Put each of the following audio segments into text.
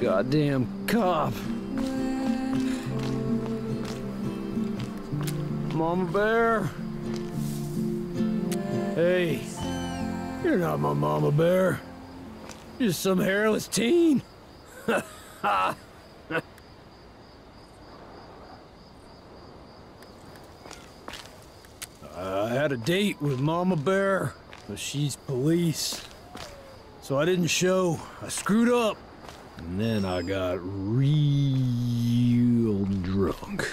Goddamn cop. Mama Bear. Hey, you're not my Mama Bear. You're just some hairless teen. I had a date with Mama Bear, but she's police. So I didn't show. I screwed up. And then I got real drunk.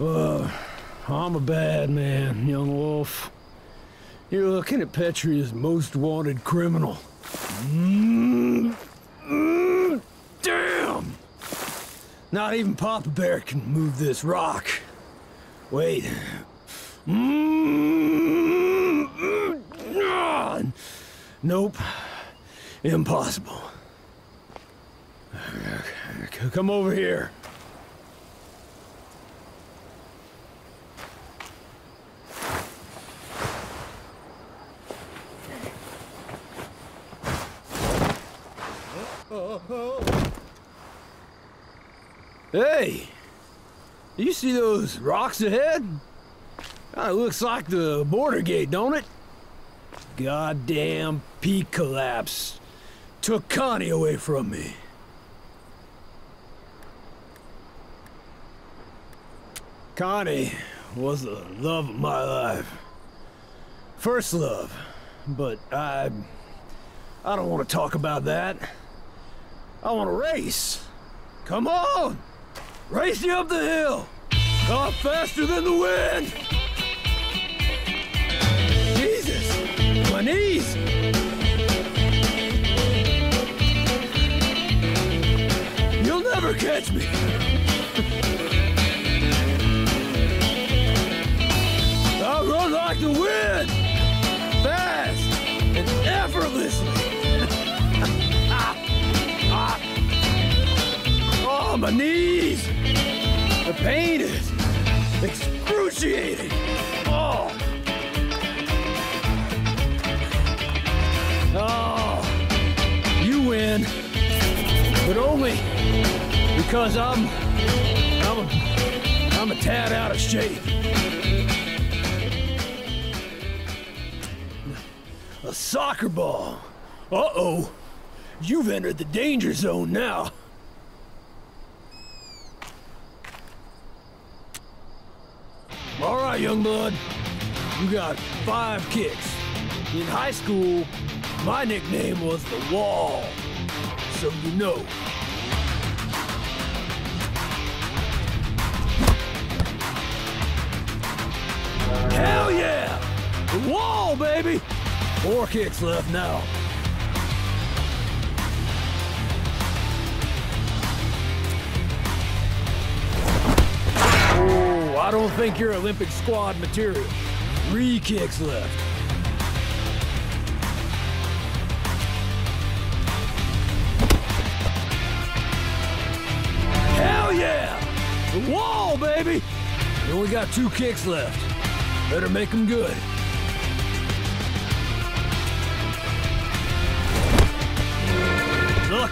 Uh, I'm a bad man, young wolf. You're looking at Petria's most wanted criminal. Mm, mm, damn! Not even Papa Bear can move this rock. Wait. Nope. Impossible. Come over here. Oh, oh, oh. Hey! You see those rocks ahead? Kinda looks like the border gate, don't it? Goddamn peak collapse. Took Connie away from me. Connie was the love of my life. First love. But I... I don't want to talk about that. I want to race. Come on! Race you up the hill! Off faster than the wind! Jesus! My knees! You'll never catch me! I'll run like the wind! Fast and effortlessly! Ah, ah. oh, my knees! Pain is excruciating. Oh. Oh. You win. But only because I'm I'm a I'm a tad out of shape. A soccer ball. Uh-oh. You've entered the danger zone now. All right, young blood. You got five kicks. In high school, my nickname was the Wall. So you know. Hell yeah! The Wall, baby! Four kicks left now. I don't think you're Olympic squad material. Three kicks left. Hell yeah! The wall, baby! You only got two kicks left. Better make them good. Look!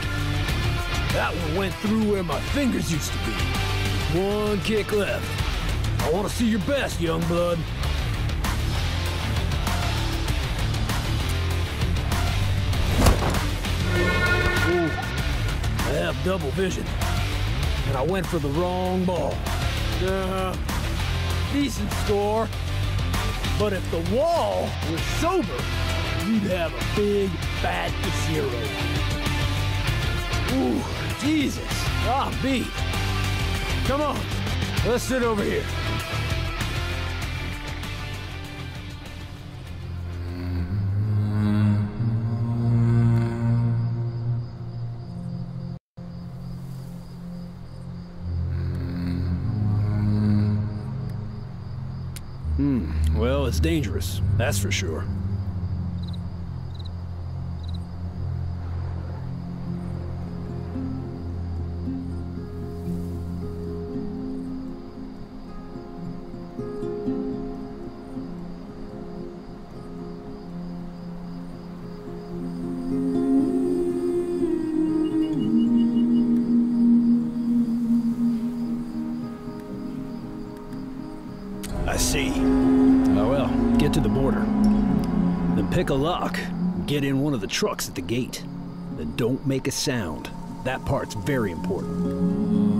That one went through where my fingers used to be. One kick left. I want to see your best, young blood. I have double vision. And I went for the wrong ball. Uh, decent score. But if the wall was sober, you'd have a big, fat zero. Ooh, Jesus. Ah, beat. Come on, let's sit over here. It's dangerous, that's for sure. see her. Then pick a lock. Get in one of the trucks at the gate. Then don't make a sound. That part's very important.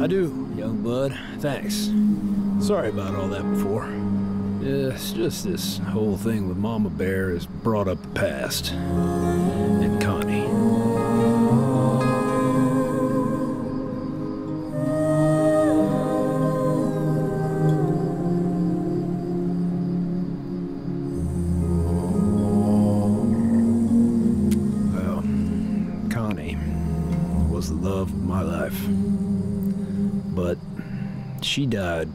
I do, young bud. Thanks. Sorry about all that before. Yeah, it's just this whole thing with Mama Bear has brought up the past. And Connie. The love of my life. But she died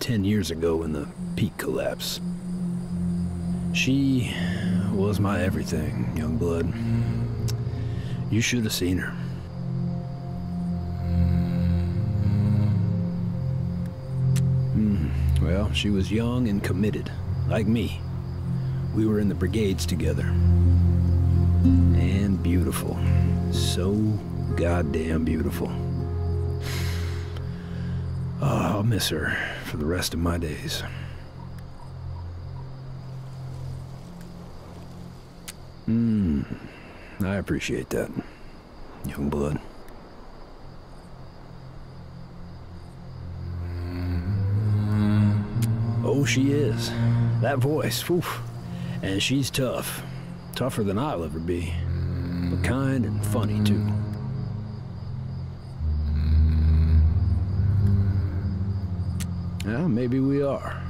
10 years ago in the peak collapse. She was my everything, young blood. You should have seen her. Hmm, Well, she was young and committed, like me. We were in the brigades together. And beautiful. So goddamn beautiful. Oh, I'll miss her for the rest of my days. Hmm. I appreciate that, young blood. Oh, she is. That voice, oof. And she's tough. Tougher than I'll ever be. But kind and funny, too. Well, maybe we are.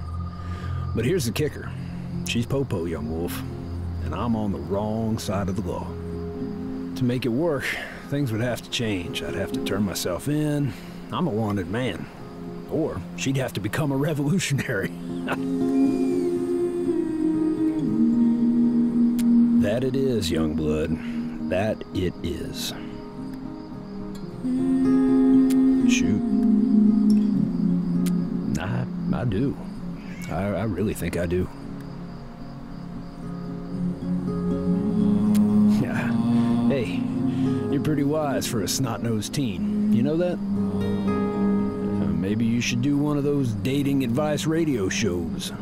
But here's the kicker. She's Popo, young wolf. And I'm on the wrong side of the law. To make it work, things would have to change. I'd have to turn myself in. I'm a wanted man. Or she'd have to become a revolutionary. that it is, young blood. That it is. Shoot. I, do. I, I really think I do. Yeah. Hey, you're pretty wise for a snot-nosed teen. You know that? Uh, maybe you should do one of those dating advice radio shows.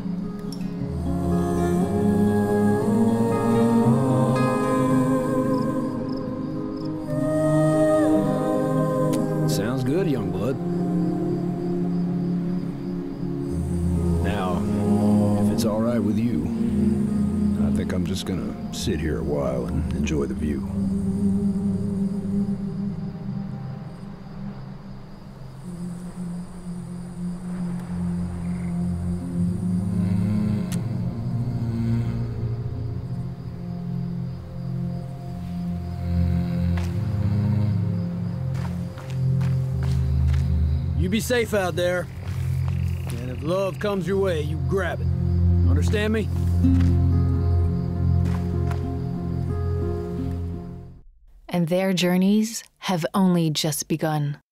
I'm just gonna sit here a while and enjoy the view. You be safe out there. And if love comes your way, you grab it. Understand me? And their journeys have only just begun.